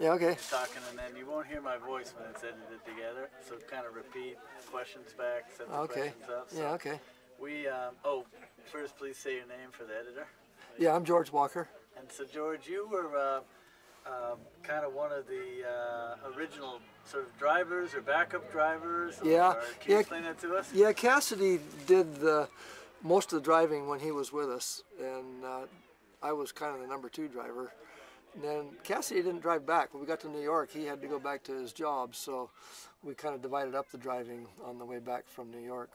Yeah, okay. talking, and then you won't hear my voice when it's edited together. So kind of repeat questions back, set the Okay. questions up. So Yeah, okay. We um, oh, first please say your name for the editor. Yeah, I'm George Walker. And so George, you were uh, um, kind of one of the uh, original sort of drivers or backup drivers. or- Yeah, or can you yeah. explain that to us? Yeah, Cassady did the most of the driving when he was with us, and uh, I was kind of the number two driver. And then Cassady didn't drive back. When we got to New York, he had to go back to his job, so we kind of divided up the driving on the way back from New York,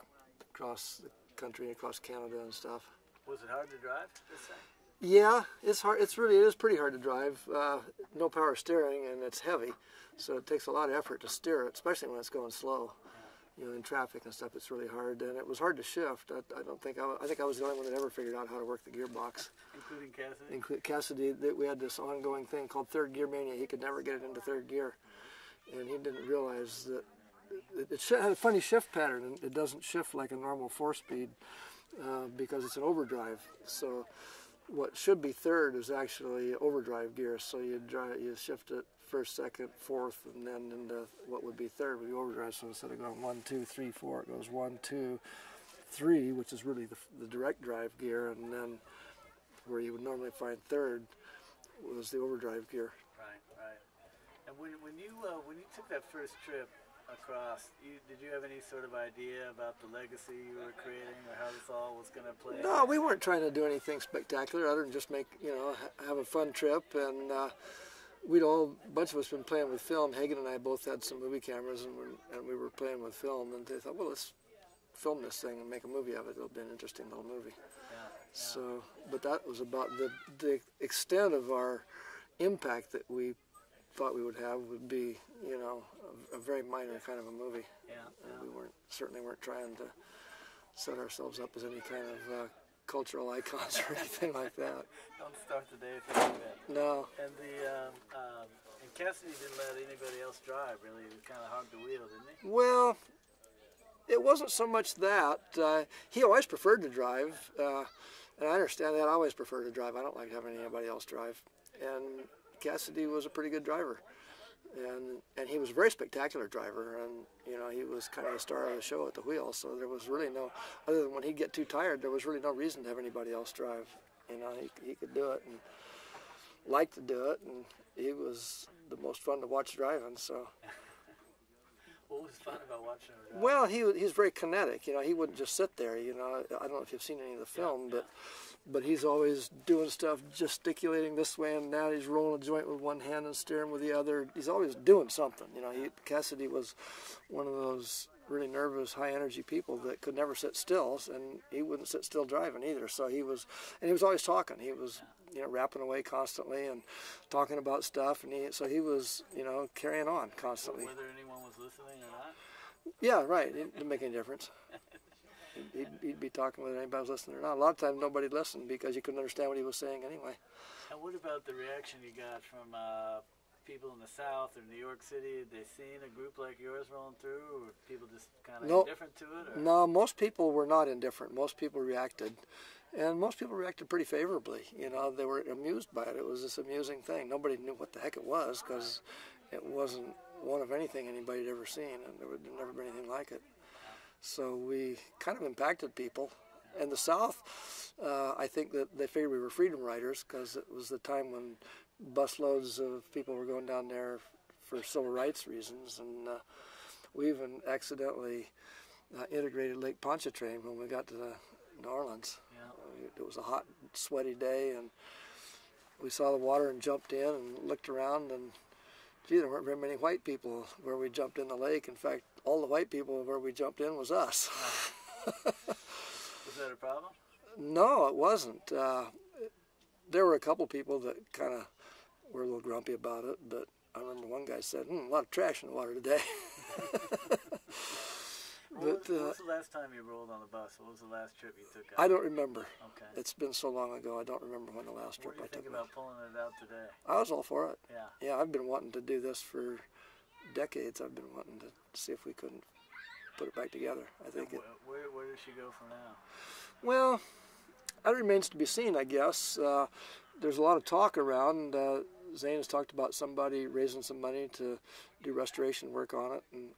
across the country, across Canada and stuff. Was it hard to drive this thing? Yeah, it's hard. It's really it is pretty hard to drive. Uh, no power steering, and it's heavy, so it takes a lot of effort to steer it, especially when it's going slow. You know, in traffic and stuff, it's really hard, and it was hard to shift. I, I don't think I, I think I was the only one that ever figured out how to work the gearbox. Including Cassady? Inclu- Cassady, that we had this ongoing thing called third gear mania. He could never get it into third gear, and he didn't realize that it, it sh- had a funny shift pattern. and It doesn't shift like a normal four-speed uh, because it's an overdrive. So what should be third is actually overdrive gear. So you drive, you shift it first, second, fourth, and then into what would be third would be overdrive. So instead of going one, two, three, four, it goes one, two, three, which is really the, the direct drive gear, and then where you would normally find third was the overdrive gear. Right, right. And when, when you uh, when you took that first trip across, you, did you have any sort of idea about the legacy you were creating, or how this all was going to play? No, we weren't trying to do anything spectacular other than just make, you know, ha- have a fun trip. And uh, we'd all, a bunch of us been playing with film. Hagen and I both had some movie cameras and, we're, and we were playing with film. And they thought, well, let's film this thing and make a movie of it. It'll be an interesting little movie. Yeah, So, but that was about the, the extent of our impact that we thought we would have would be, you know, a, a very minor kind of a movie. yeah, And yeah. we weren't certainly weren't trying to set ourselves up as any kind of uh, cultural icons or anything like that. Don't start the day that. No, And the um, um, and Cassady didn't let anybody else drive. Really, he kind of hogged the wheel, didn't he? well, it wasn't so much that uh, he always preferred to drive, uh, and I understand that. I always prefer to drive. I don't like having anybody else drive. And Cassady was a pretty good driver, and and he was a very spectacular driver. And you know, he was kind of the star of the show at the wheel. So there was really no, other than when he'd get too tired, there was really no reason to have anybody else drive. You know, he he could do it and liked to do it, and he was the most fun to watch driving. So. What was fun about watching him? Well, he he's very kinetic. You know, he wouldn't just sit there. You know, I don't know if you've seen any of the film, but but he's always doing stuff, gesticulating this way and that. He's rolling a joint with one hand and steering with the other. He's always doing something. You know, he, Cassady was one of those really nervous, high energy people that could never sit still, and he wouldn't sit still driving either. So he was, and he was always talking. He was, you know, rapping away constantly and talking about stuff, and he so he was, you know, carrying on constantly. Whether anyone was listening or not? Yeah, right. It didn't make any difference. He'd, he'd, he'd be talking whether anybody was listening or not. A lot of times nobody listened because you couldn't understand what he was saying anyway. And what about the reaction you got from uh, people in the South or New York City? Had they seen a group like yours rolling through, or were people just kind of No. indifferent to it? Or? No, most people were not indifferent. Most people reacted. And most people reacted pretty favorably. You know, they were amused by it. It was this amusing thing. Nobody knew what the heck it was because it wasn't one of anything anybody had ever seen, and there would never been anything like it. So we kind of impacted people. And the South, uh, I think that they figured we were freedom riders because it was the time when busloads of people were going down there for civil rights reasons. And uh, we even accidentally uh, integrated Lake Pontchartrain when we got to the New Orleans. Yeah. It was a hot, sweaty day, and we saw the water and jumped in and looked around, and gee, there weren't very many white people where we jumped in the lake. In fact, all the white people where we jumped in was us. Was that a problem? no, it wasn't. Uh, there were a couple people that kind of were a little grumpy about it, but I remember one guy said, hmm, a lot of trash in the water today. What was, But, what uh, was the last time you rolled on the bus? What was the last trip you took? Out? I don't remember. Okay. It's been so long ago, I don't remember when the last What trip I took. was. about pulling it out today? I was all for it. Yeah. Yeah, I've been wanting to do this for decades. I've been wanting to see if we couldn't put it back together. I think it. Where, where does she go from now? Well, that remains to be seen, I guess. Uh, there's a lot of talk around. Uh, Zane has talked about somebody raising some money to do restoration work on it, and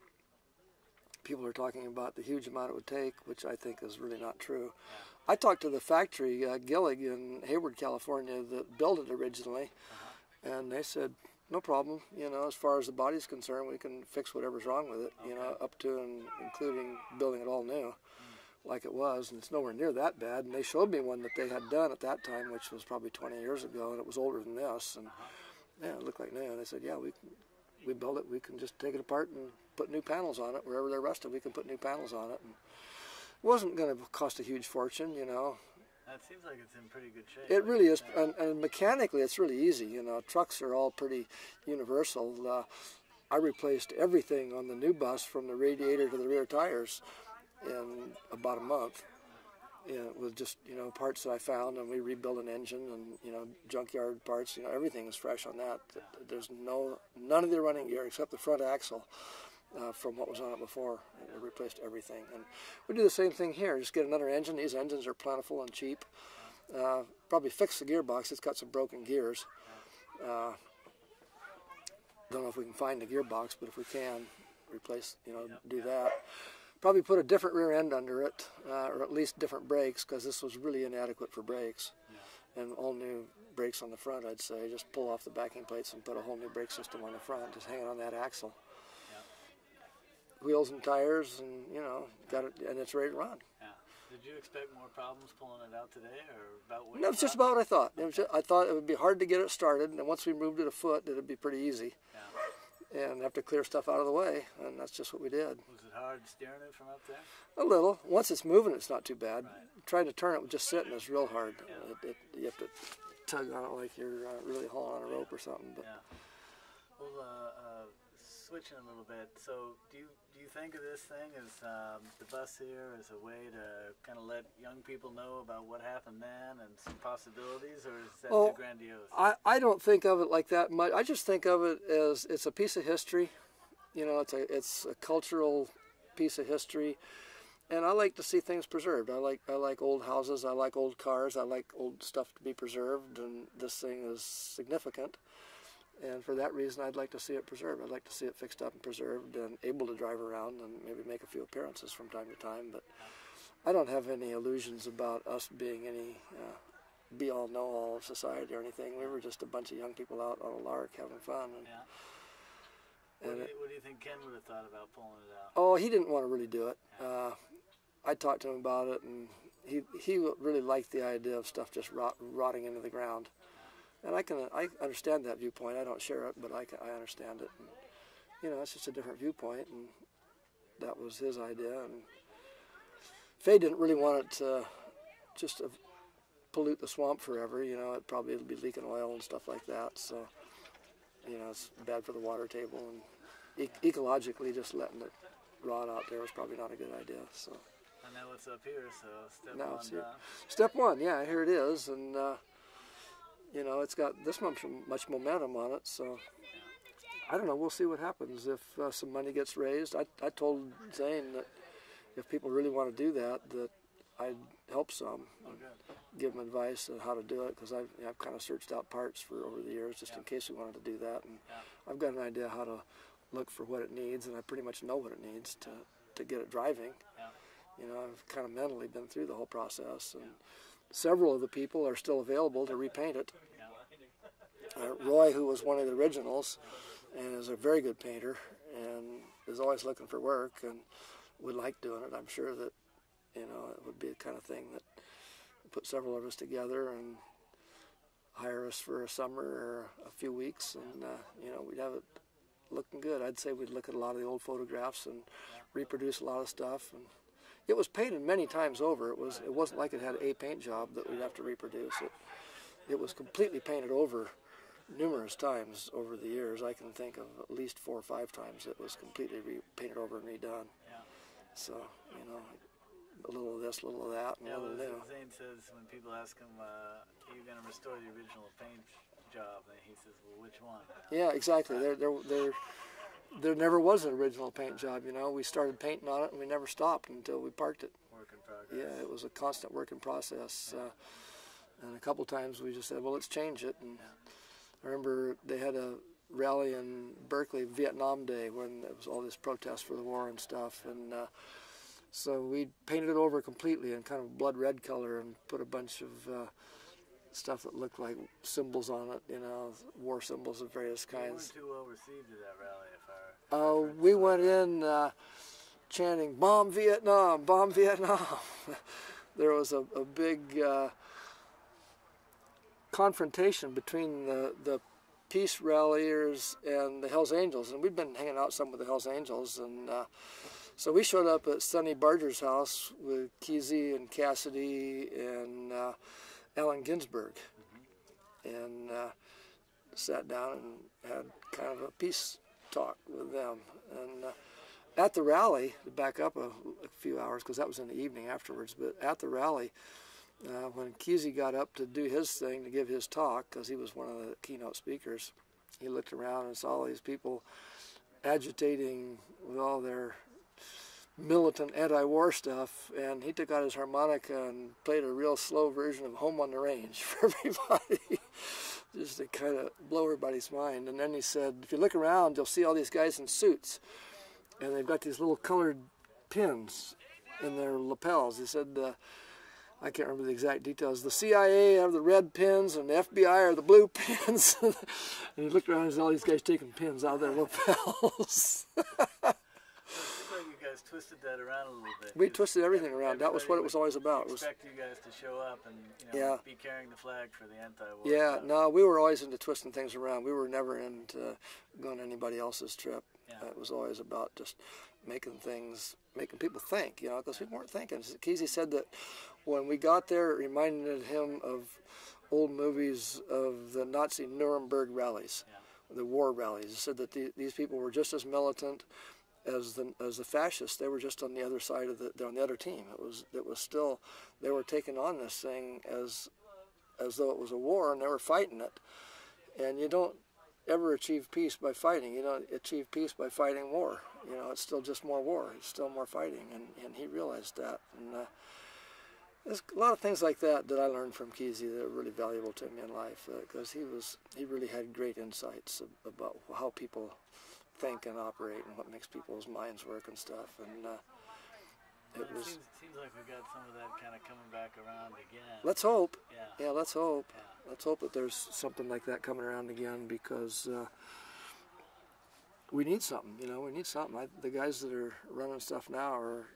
people are talking about the huge amount it would take, which I think is really not true. I talked to the factory, uh, Gillig in Hayward, California, that built it originally, and they said, no problem. You know, as far as the body's concerned, we can fix whatever's wrong with it. You know, up to and including building it all new, like it was, and it's nowhere near that bad. And they showed me one that they had done at that time, which was probably 20 years ago, and it was older than this. And yeah, it looked like new. And they said, yeah, we we built it. We can just take it apart and put new panels on it. Wherever they're rusted, we can put new panels on it. And it wasn't going to cost a huge fortune, you know. That seems like it's in pretty good shape. It really is, and, and mechanically, it's really easy. You know, trucks are all pretty universal. Uh, I replaced everything on the new bus from the radiator to the rear tires in about a month. With just you know parts that I found, and we rebuilt an engine and you know junkyard parts. You know everything is fresh on that. There's no none of the running gear except the front axle uh, from what was on it before. It replaced everything. And we do the same thing here. Just get another engine. These engines are plentiful and cheap. Uh, probably fix the gearbox. It's got some broken gears. Uh, don't know if we can find the gearbox, but if we can, replace, you know, do that. Probably put a different rear end under it, uh, or at least different brakes, because this was really inadequate for brakes. And all new brakes on the front, I'd say. Just pull off the backing plates and put a whole new brake system on the front, just hang it on that axle wheels and tires, and you know, got it, and it's ready to run. Yeah. Did you expect more problems pulling it out today, or about what? No, it's just about what I thought. Just, I thought it would be hard to get it started, and once we moved it a foot, it'd be pretty easy. Yeah. And have to clear stuff out of the way, and that's just what we did. Was it hard steering it from up there? A little. Once it's moving, it's not too bad. Right. Trying to turn it with just sitting is real hard. Yeah. It, it, you have to tug on it like you're uh, really hauling on a rope or something. But Yeah. Well, uh, uh, switching a little bit. So, do you do you think of this thing as um, the bus here as a way to kind of let young people know about what happened then and some possibilities, or is that Well, too grandiose? I, I don't think of it like that much. I just think of it as it's a piece of history. You know, it's a it's a cultural piece of history, and I like to see things preserved. I like I like old houses. I like old cars. I like old stuff to be preserved, and this thing is significant. And for that reason, I'd like to see it preserved. I'd like to see it fixed up and preserved and able to drive around and maybe make a few appearances from time to time. But I don't have any illusions about us being any uh, be all know all of society or anything. We were just a bunch of young people out on a lark having fun. And, yeah. What and do, you, what do you think Ken would have thought about pulling it out? oh, he didn't want to really do it. Uh, I talked to him about it, and he he really liked the idea of stuff just rot, rotting into the ground. And I can I understand that viewpoint. I don't share it, but I can, I understand it. And, you know, it's just a different viewpoint, and that was his idea. And Faye didn't really want it to just to pollute the swamp forever. You know, it probably would be leaking oil and stuff like that. So, you know, it's bad for the water table, and e- ecologically, just letting it rot out there was probably not a good idea. So. And now it's up here, so step Now one it's here. down. Step one, yeah, here it is, and uh, you know it's got this much much momentum on it. So I don't know. We'll see what happens if uh, some money gets raised. I I told Zane that if people really want to do that, that I'd help some, and give them advice on how to do it because I've I've kind of searched out parts for over the years just in case we wanted to do that, and Yeah. I've got an idea how to look for what it needs, and I pretty much know what it needs to to get it driving. Yeah. You know, I've kind of mentally been through the whole process, and several of the people are still available to repaint it. Uh, Roy, who was one of the originals, and is a very good painter, and is always looking for work, and would like doing it. I'm sure that, you know, it would be the kind of thing that put several of us together and hire us for a summer or a few weeks, and uh, you know, we'd have it looking good. I'd say we'd look at a lot of the old photographs and reproduce a lot of stuff, and it was painted many times over. It was it wasn't like it had a paint job that we'd have to reproduce it. It was completely painted over numerous times over the years. I can think of at least four or five times it was completely re- painted over and redone. Yeah. So you know, a little of this, a little of that, and Yeah, a little new. Zane says when people ask him, uh, "Are you going to restore the original paint job?" and he says, "Well, which one?" Yeah, exactly. There, there, there, there never was an original paint job. You know, we started painting on it, and we never stopped until we parked it. Yeah, it was a constant working process. Uh, and a couple times we just said, well, let's change it. And I remember they had a rally in Berkeley, Vietnam Day, when there was all this protest for the war and stuff, and uh, so we painted it over completely in kind of blood red color and put a bunch of uh, stuff that looked like symbols on it, you know, war symbols of various You kinds. too well received at that rally, if I. Uh, we went in uh, chanting "Bomb Vietnam, Bomb Vietnam." there was a, a big uh, confrontation between the, the peace ralliers and the Hells Angels, and we'd been hanging out some with the Hells Angels, and uh, so we showed up at Sonny Barger's house with Kesey and Cassady and uh, Allen Ginsberg, and uh, sat down and had kind of a peace talk with them. And uh, at the rally, to back up a, a few hours, because that was in the evening afterwards, but at the rally, uh, when Kesey got up to do his thing, to give his talk, because he was one of the keynote speakers, he looked around and saw all these people agitating with all their militant anti-war stuff, and he took out his harmonica and played a real slow version of "Home on the Range" for everybody, just to kind of blow everybody's mind. And then he said, "If you look around, you'll see all these guys in suits, and they've got these little colored pins in their lapels." He said. Uh, I can't remember the exact details. The CIA have the red pins, and the FBI are the blue pins. and he looked around and saw all these guys taking pins out of their lapels. Looks like you guys twisted that around a little bit. we twisted everything around. That was what it was always about. It was, Expect you guys to show up and you know Yeah. be carrying the flag for the anti-war. yeah, stuff. no, we were always into twisting things around. We were never into going to anybody else's trip. Yeah. It was always about just making things, making people think, you know, because people weren't thinking. Kesey said that when we got there, it reminded him of old movies of the Nazi Nuremberg rallies, Yeah. the war rallies. He said that the, these people were just as militant as the as the fascists. They were just on the other side of the, they're on the other team. It was it was still they were taking on this thing as as though it was a war and they were fighting it. And you don't ever achieve peace by fighting. You don't achieve peace by fighting war. You know, it's still just more war. It's still more fighting, and, and he realized that. And uh, there's a lot of things like that that I learned from Kesey that are really valuable to me in life because he was he really had great insights about how people think and operate and what makes people's minds work and stuff. And uh, it it was seems, seems like we got some of that kind of coming back around again. let's hope. yeah. Yeah, let's hope. Yeah. Let's hope that there's something like that coming around again because uh, we need something. You know, we need something. I, the guys that are running stuff now are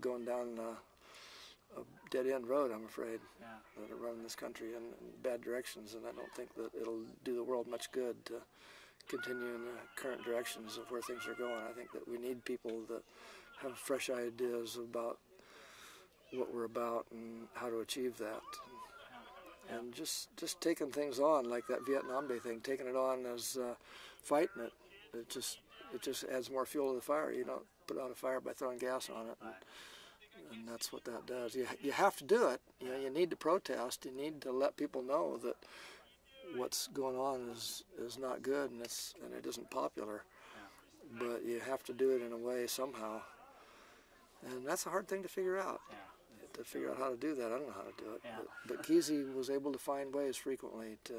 going down uh, a dead end road. I'm afraid Yeah. that are running this country in, in bad directions, and I don't think that it'll do the world much good to continue in the current directions of where things are going. I think that we need people that have fresh ideas about what we're about and how to achieve that and just just taking things on like that Vietnam Day thing, taking it on as uh, fighting it. It just it just adds more fuel to the fire. You don't put out a fire by throwing gas on it, and, and that's what that does. You you have to do it. You know, you need to protest. You need to let people know that what's going on is is not good and it's and it isn't popular. But you have to do it in a way somehow, and that's a hard thing to figure out Yeah. to figure out how to do that. I don't know how to do it. Yeah. But, but Kesey was able to find ways frequently to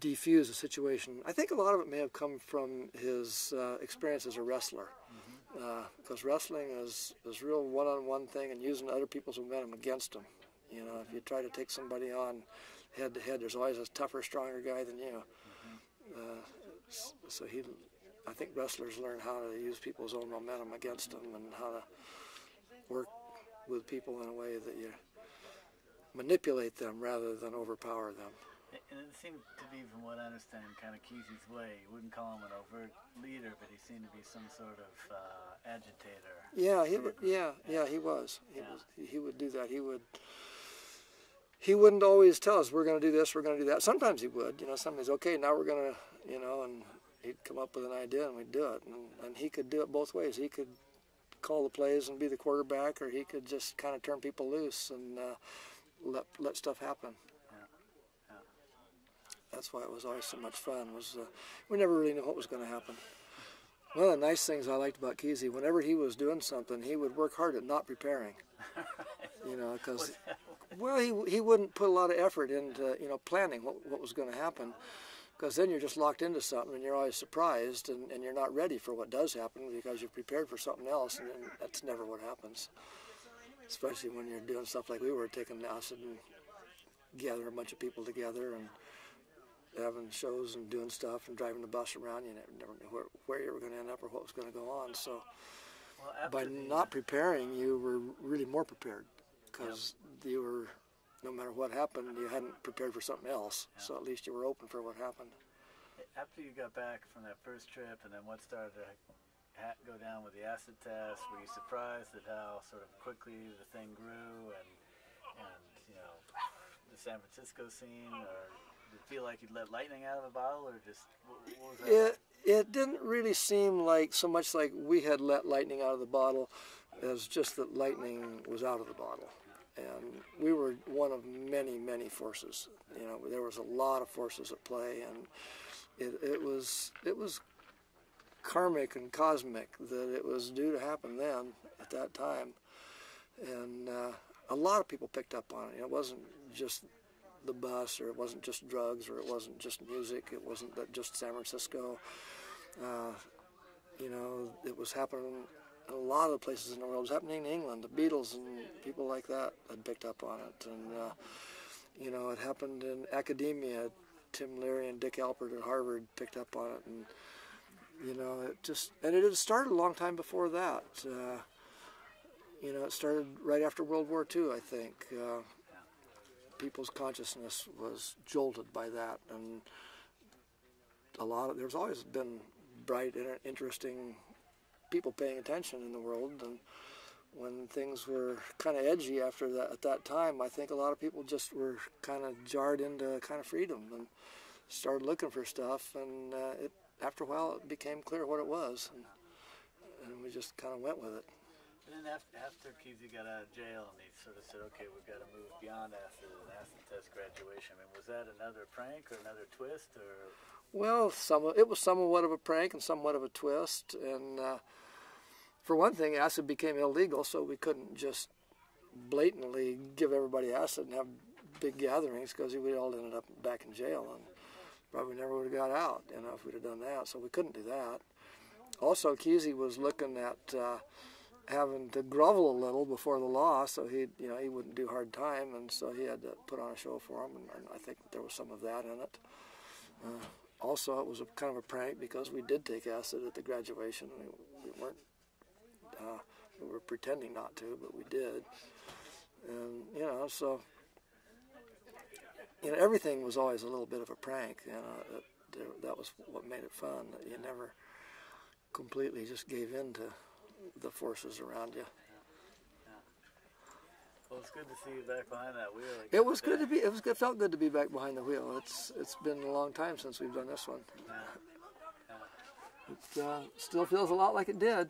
defuse a situation. I think a lot of it may have come from his uh, experience as a wrestler. Uh, because wrestling is, is real one-on-one thing and using other people's momentum against them. You know, if you try to take somebody on head to head, there's always a tougher, stronger guy than you. Uh, so he, I think wrestlers learn how to use people's own momentum against them and how to work with people in a way that you manipulate them rather than overpower them. And it seemed to be, from what I understand, kind of Kesey's way. You wouldn't call him an overt leader, but he seemed to be some sort of uh, agitator. Yeah, he group. yeah, yeah, he was. He Yeah. was. He would do that. He would. He wouldn't always tell us we're going to do this, we're going to do that. Sometimes he would, you know. Sometimes okay, now we're going to, you know, and he'd come up with an idea and we'd do it. And, and he could do it both ways. He could call the plays and be the quarterback, or he could just kind of turn people loose and uh, let let stuff happen. Yeah. Yeah. That's why it was always so much fun. Was uh, we never really knew what was going to happen. One of the nice things I liked about Kesey, whenever he was doing something, he would work hard at not preparing. You know, because well, he he wouldn't put a lot of effort into you know planning what what was going to happen, because then you're just locked into something and you're always surprised and, and you're not ready for what does happen because you're prepared for something else and then that's never what happens. Especially when you're doing stuff like we were taking acid and gathering a bunch of people together and having shows and doing stuff and driving the bus around. You never, never knew where, where you were going to end up or what was going to go on. So Well, by not preparing, you were really more prepared because you were, no matter what happened, you hadn't prepared for something else. So at least you were open for what happened. After you got back from that first trip, and then what started to ha- go down with the acid test, were you surprised at how sort of quickly the thing grew, and and you know the San Francisco scene, or did it feel like you'd let lightning out of a bottle, or just what, what was that? It it didn't really seem like so much like we had let lightning out of the bottle as just that lightning was out of the bottle. And we were one of many, many forces. You know, there was a lot of forces at play, and it, it was it was karmic and cosmic that it was due to happen then at that time. And uh, a lot of people picked up on it. It wasn't just the bus, or it wasn't just drugs, or it wasn't just music. It wasn't that just San Francisco. Uh, you know, it was happening in a lot of places in the world. It was happening in England. The Beatles and people like that had picked up on it, and uh, you know, it happened in academia. Tim Leary and Dick Alpert at Harvard picked up on it, and you know, it just and it had started a long time before that. Uh, you know, it started right after World War II, I think. Uh, people's consciousness was jolted by that, and a lot of there's always been bright, inter- interesting people paying attention in the world, and when things were kind of edgy after that at that time, I think a lot of people just were kind of jarred into kind of freedom and started looking for stuff, and uh, it after a while it became clear what it was, and, and we just kind of went with it. And then after, after Kesey got out of jail, and he sort of said, "Okay, we've got to move beyond acid and acid test graduation." I mean, was that another prank or another twist, or Well, some of, it was somewhat of a prank and somewhat of a twist. And uh, for one thing, acid became illegal, so we couldn't just blatantly give everybody acid and have big gatherings because we all ended up back in jail and probably never would have got out, you know, if we'd have done that. So we couldn't do that. Also, Kesey was looking at uh, having to grovel a little before the law, so he, you know, he wouldn't do hard time, and so he had to put on a show for him, and, and I think there was some of that in it. Uh, also, it was a kind of a prank because we did take acid at the graduation. We, we weren't, uh, we were pretending not to, but we did. And, you know, so, you know, everything was always a little bit of a prank. You know, that, that- that was what made it fun. That you never completely just gave in to the forces around you. well, it's good to see you back behind that wheel. again It was good to be. It was. It felt good to be back behind the wheel. It's. It's been a long time since we've done this one. It uh, still feels a lot like it did.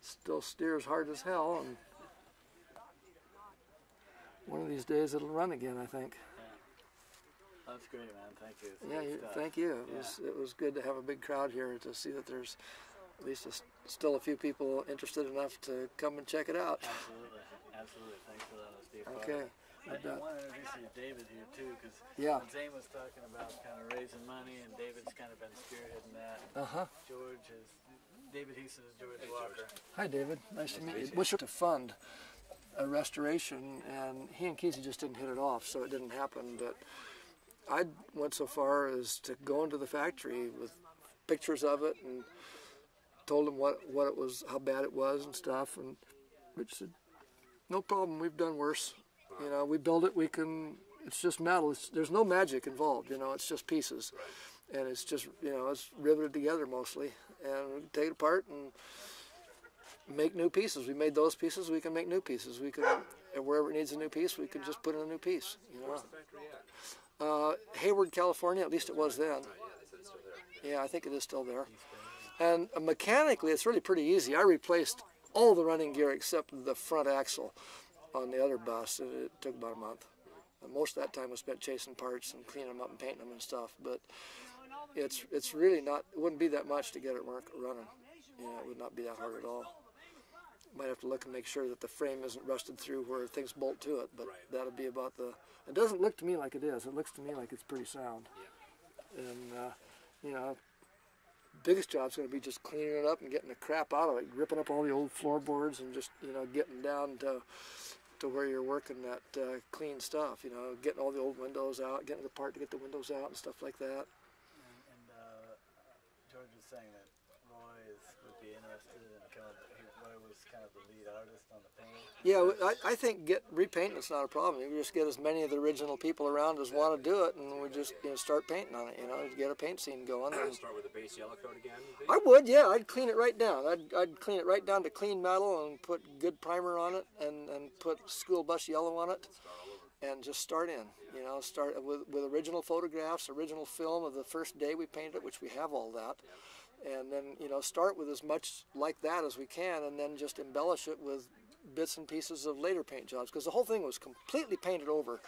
Still steers hard as hell, and one of these days it'll run again. I think. That's great, man. Thank you. It's Yeah. You, thank you. It was. It was good to have a big crowd here to see that there's at least a s still a few people interested enough to come and check it out. Absolutely, absolutely. Thanks for letting us be a Okay. I, you I want to introduce you to David here too, because Yeah. Zane was talking about kind of raising money, and David's kind of been spearheading that. Uh huh. George is David Heason is George Walker. Hi, David. Nice, to meet you. Wish to fund a restoration, and he and Kesey just didn't hit it off, so it didn't happen. But I went so far as to go into the factory with pictures of it and told him what, what it was, how bad it was, and stuff. And Rich said, "No problem. We've done worse. You know, we build it. We can. It's just metal. It's, there's no magic involved. You know, it's just pieces." and it's just you know it's riveted together mostly and we take it apart and make new pieces we made those pieces we can make new pieces we can wherever it needs a new piece we can just put in a new piece you know uh, hayward california at least it was then yeah i think it is still there and mechanically it's really pretty easy i replaced all the running gear except the front axle on the other bus and it took about a month and most of that time was spent chasing parts and cleaning them up and painting them and stuff but it's it's really not. It wouldn't be that much to get it work running. You know, it would not be that hard at all. Might have to look and make sure that the frame isn't rusted through where things bolt to it, but that'll be about the. It doesn't look to me like it is. It looks to me like it's pretty sound. And uh, you know, biggest job's going to be just cleaning it up and getting the crap out of it, ripping up all the old floorboards and just you know getting down to to where you're working that uh, clean stuff. You know, getting all the old windows out, getting the part to get the windows out and stuff like that. And, and uh, George was saying that Roy is, would be interested in kind of, he, Roy was kind of the lead artist on the painting. Yeah, I, I think get repainting is not a problem. You just get as many of the original people around as want to do it, and we just you know start painting on it. You know, get a paint scene going. And Start with the base yellow coat again. I would, yeah, I'd clean it right down. I'd, I'd clean it right down to clean metal and put good primer on it, and, and put school bus yellow on it, Start all over. and just start in. You know, start with with original photographs, original film of the first day we painted it, which we have all that. And then you know start with as much like that as we can, and then just embellish it with bits and pieces of later paint jobs because the whole thing was completely painted over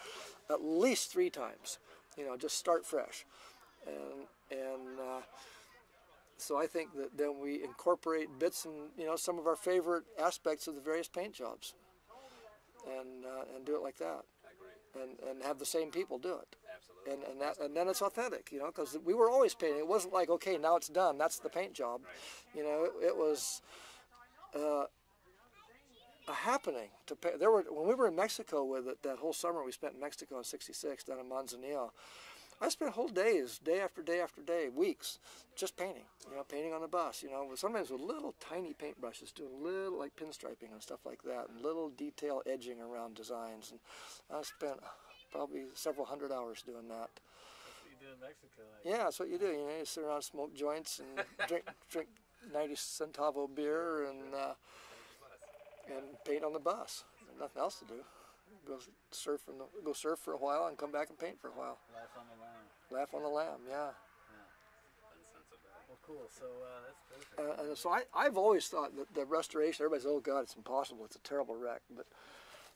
at least three times. You know, just start fresh, and and uh, so I think that then we incorporate bits and you know some of our favorite aspects of the various paint jobs, and uh, and do it like that, and and have the same people do it Absolutely. and and that and then it's authentic, you know, because we were always painting. It wasn't like okay, now it's done. That's the paint job, you know. It, it was uh, happening to pay. There were when we were in Mexico with it that whole summer we spent in Mexico in '66 down in Manzanillo. I spent whole days, day after day after day, weeks, just painting. You know, painting on the bus. You know, sometimes with little tiny paintbrushes, doing a little like pinstriping and stuff like that, and little detail edging around designs. And I spent probably several hundred hours doing that. That's what you do in Mexico. Like, Yeah, that's what you do. You know, you sit around, smoke joints, and drink drink ninety centavo beer, and uh, and paint on the bus. There's nothing else to do. Go surf in the, go surf for a while, and come back and paint for a while. Laugh on the lam. Laugh on the lamb, yeah. That's not so bad. Well, cool. So uh, that's perfect. Uh, and so I, I've always thought that the restoration. Everybody's, oh God, it's impossible. It's a terrible wreck, but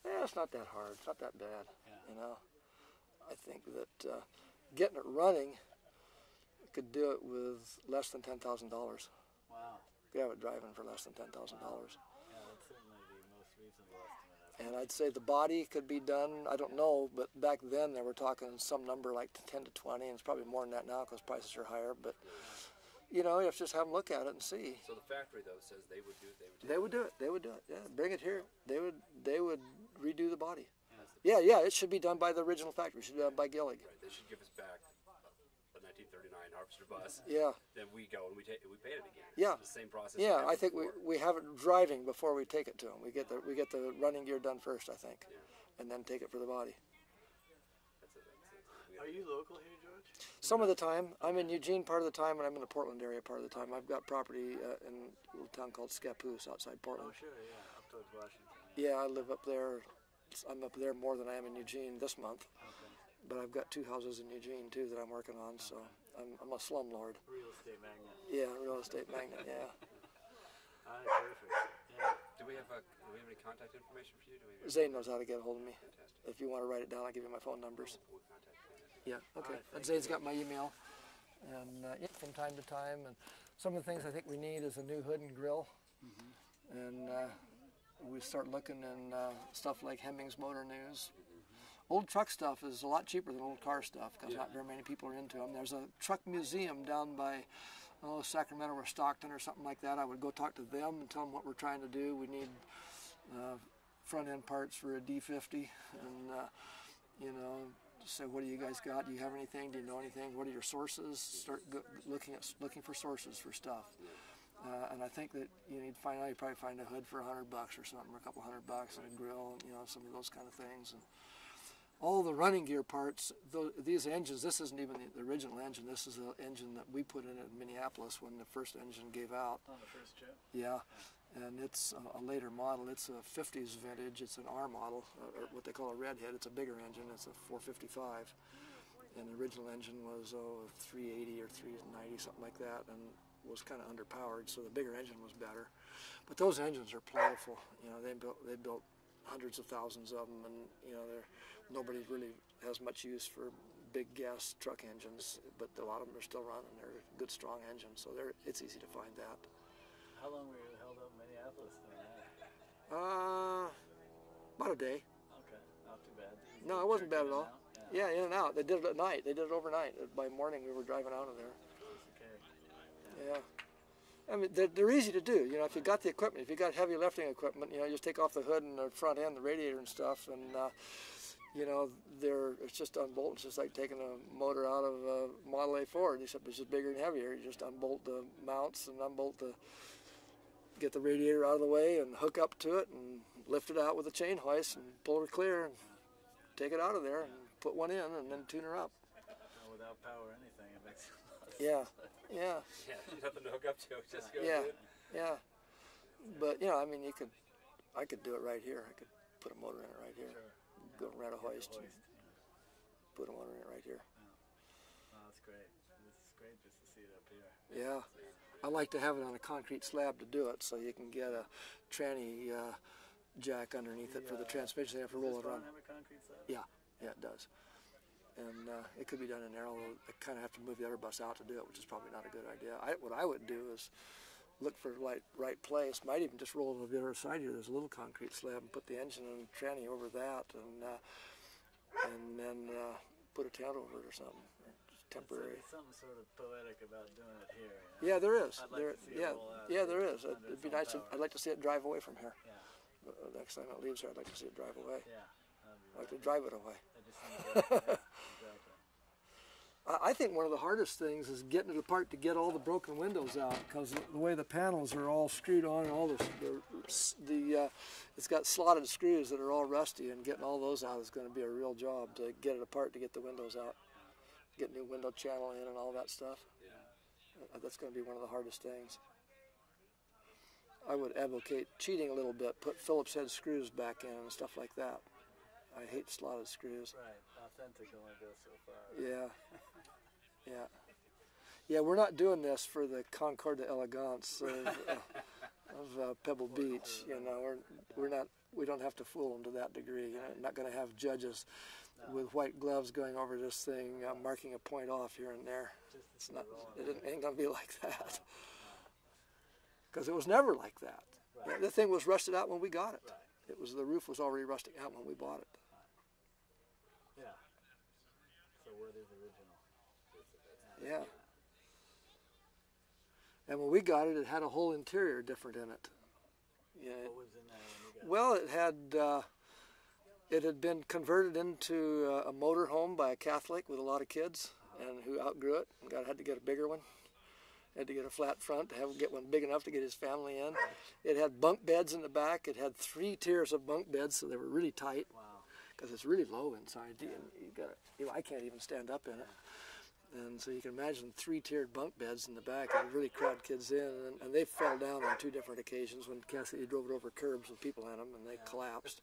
yeah, it's not that hard. It's not that bad. Yeah. You know, I think that uh, getting it running could do it with less than ten thousand dollars. wow. You have it driving for less than ten thousand dollars. Yeah, that's certainly the most reasonable estimate. I've And I'd say the body could be done. I don't know, but back then they were talking some number like ten to twenty, and it's probably more than that now because prices are higher. But you know, you have to just have them look at it and see. So the factory though says they would do. They would. Do They would do it. They would do it. Yeah, bring it here. They would. They would redo the body. Yeah, Yeah. It should be done by the original factory. It should be done by Gillig. Right. They should give us back a 1939 Harvester bus. Yeah, Then we go and we take we paint it again. Yeah. It's the same process. yeah. I think we, before. we have it driving before we take it to them. We get the we get the running gear done first, I think, and then take it for the body. That's it. That's it. Are you local here, George? Some of the time, I'm in Eugene part of the time, and I'm in the Portland area part of the time. I've got property uh, in a little town called Scappoose outside Oh, Portland. sure. Yeah, up towards Washington. Yeah. Yeah, I live up there. I'm up there more than I am in Eugene this month, Okay. but I've got two houses in Eugene too that I'm working on. So I'm, I'm a slumlord. Real estate magnate. Yeah, real estate magnate. Yeah. All right, perfect. Yeah. Do we have a? Do we have any contact information for you? Do we? Have Zane knows how to get a hold of me. Fantastic. If you want to write it down, I'll give you my phone numbers. We'll. Yeah, okay. right, and Zane's got my email. And uh, yeah, from time to time, and some of the things I think we need is a new hood and grill. And uh, we start looking in uh, stuff like Hemmings Motor News. Old truck stuff is a lot cheaper than old car stuff because not very many people are into them. There's a truck museum down by oh, Sacramento or Stockton or something like that. I would go talk to them and tell them what we're trying to do. We need uh, front end parts for a D50 and uh, you know say what do you guys got do you have anything do you know anything what are your sources start looking at looking for sources for stuff uh, and I think that you need find out you probably find a hood for a hundred bucks or something or a couple hundred bucks and a grill and you know some of those kind of things and all the running gear parts tho- these engines this isn't even the, the original engine this is the engine that we put in at Minneapolis when the first engine gave out On the first trip. yeah, and it's a, a later model. It's a 50s vintage. It's an R model, or what they call a redhead. It's a bigger engine. It's a 455, and the original engine was oh a 380 or 390 something like that, and was kind of underpowered. So the bigger engine was better. But those engines are plentiful. You know, they built they built hundreds of thousands of them, and you know, they're nobody really has much use for big gas truck engines, but a lot of them are still running. They're good, strong engines, so they're it's easy to find that. How long were you held up in Minneapolis doing that? Uh, about a day. Okay, not too bad. No, it wasn't bad at all. out? Yeah, in and out. They did it at night. They did it overnight. By morning, we were driving out of there. Okay. Yeah. I mean, they're, they're easy to do. You know, if you got the equipment, if you got heavy lifting equipment, you know, you just take off the hood and the front end, the radiator and stuff, and uh, you know, they're it's just unbolt. It's just like taking a motor out of a Model A Ford, except it's just bigger and heavier. You just unbolt the mounts and unbolt the get the radiator out of the way and hook up to it and lift it out with a chain hoist and pull her clear and take it out of there and put one in and then tune her up. Without power or anything, it makes Yeah, yeah. Yeah, nothing to hook up to. Just go Yeah. Yeah, but you know, I mean, you could, I could do it right here. I could put a motor in it right here. Sure. Go a hoist, Hoist. put a motor in it right here. Oh, that's great. This is great just to see it up here. Yeah, I like to have it on a concrete slab to do it, so you can get a tranny uh, jack underneath it for the The, transmission. You have to roll it barn on. have a concrete slab? Yeah, yeah, it does. And uh, it could be done in there, although I kind of have to move the other bus out to do it, which is probably not a good idea. I, what I would do is look for the right, right place. Might even just roll over the other side here. There's a little concrete slab and put the engine and tranny over that, and uh, and then uh, put a tent over it or something, just temporary. There's something sort of poetic about doing it here. You know? Yeah, there is. I'd like there, to see it yeah, yeah, there here is. It'd be nice. power. I'd like to see it drive away from here. Yeah, Uh, next time it leaves here, I'd like to see it drive away. yeah. I'd like to drive it away. That just seems right. yeah, exactly. I think one of the hardest things is getting it apart to get all the broken windows out because the way the panels are all screwed on and all the the, the uh, it's got slotted screws that are all rusty and getting all those out is going to be a real job to get it apart to get the windows out, get new window channel in and all that stuff. Uh, That's going to be one of the hardest things. I would advocate cheating a little bit, put Phillips head screws back in and stuff like that. I hate slotted screws. Right. Authentic only goes so far. Yeah, yeah, yeah. We're not doing this for the Concours d'Elegance of, uh, of uh, Pebble Beach. You know, we're we're not. We don't have to fool them to that degree. You know, not going to have judges with white gloves going over this thing, uh, marking a point off here and there. It's not. it ain't going to be like that. Because it was never like that. The thing was rusted out when we got it. It was the roof was already rusting out when we bought it. Yeah. So Worthy's original. Yeah. And when we got it, it had a whole interior different in it. Yeah. What was in there when you got Well, it had uh, it had been converted into uh, a motor home by a Catholic with a lot of kids, and who outgrew it and got had to get a bigger one. Had to get a flat front to have get one big enough to get his family in. It had bunk beds in the back. It had three tiers of bunk beds, so they were really tight Wow. because it's really low inside. You, you got you know, I can't even stand up in it. And so you can imagine three-tiered bunk beds in the back it really crowd kids in. And, and they fell down on two different occasions when Cassady drove it over curbs with people in them and they collapsed.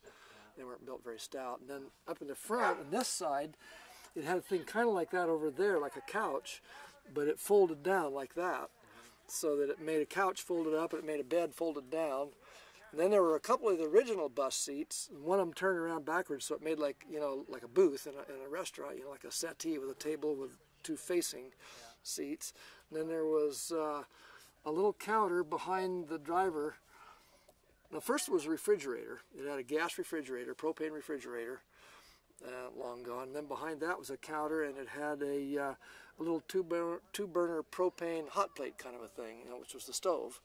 They weren't built very stout. And then up in the front, on this side, it had a thing kind of like that over there, like a couch, but it folded down like that. So that it made a couch folded up and it made a bed folded down. And then there were a couple of the original bus seats. And one of them turned around backwards, so it made like you know like a booth in a, in a restaurant, you know, like a settee with a table with two facing seats. And then there was uh, a little counter behind the driver. The first was a refrigerator. It had a gas refrigerator, propane refrigerator, uh, long gone. And then behind that was a counter, and it had a, uh, a little two burner, two burner propane hot plate kind of a thing, you know, which was the stove.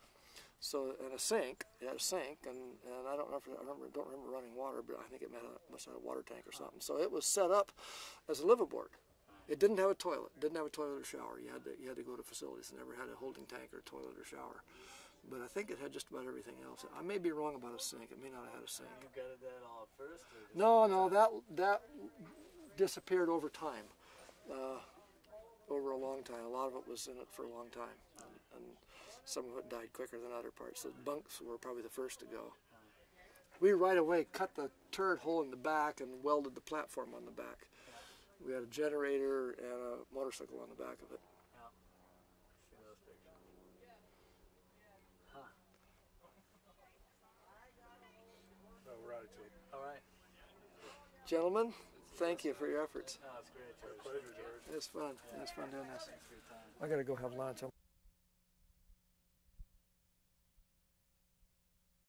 So and a sink. It had a sink, and, and I don't remember. I remember don't remember running water, but I think it must have had a water tank or something. So it was set up as a liveaboard. It didn't have a toilet. Didn't have a toilet or shower. You had to you had to go to facilities. It never had a holding tank or toilet or shower. But I think it had just about everything else. I may be wrong about a sink. It may not have had a sink. You gutted that all at first? No, no, that that disappeared over time, uh, over a long time. A lot of it was in it for a long time, and, and some of it died quicker than other parts. The bunks were probably the first to go. We right away cut the turret hole in the back and welded the platform on the back. We had a generator and a motorcycle on the back of it. Yeah. See those pictures. Huh. No, we're out of tape. All right. Gentlemen, thank you for your efforts. No, it's great, George. Pleasure, George. It's fun. It's fun doing this. Thanks for your time. I gotta go have lunch. I'm